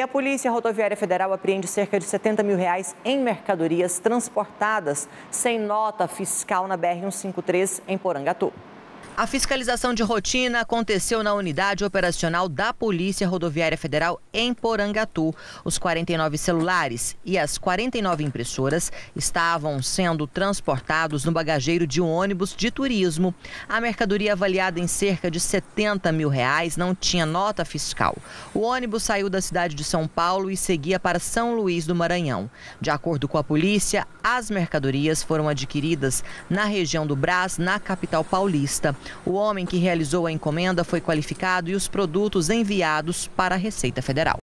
E a Polícia Rodoviária Federal apreende cerca de 70 mil reais em mercadorias transportadas sem nota fiscal na BR-153 em Porangatu. A fiscalização de rotina aconteceu na unidade operacional da Polícia Rodoviária Federal em Porangatu. Os 49 celulares e as 49 impressoras estavam sendo transportados no bagageiro de um ônibus de turismo. A mercadoria avaliada em cerca de 70 mil reais não tinha nota fiscal. O ônibus saiu da cidade de São Paulo e seguia para São Luís do Maranhão. De acordo com a polícia, as mercadorias foram adquiridas na região do Brás, na capital paulista. O homem que realizou a encomenda foi qualificado e os produtos enviados para a Receita Federal.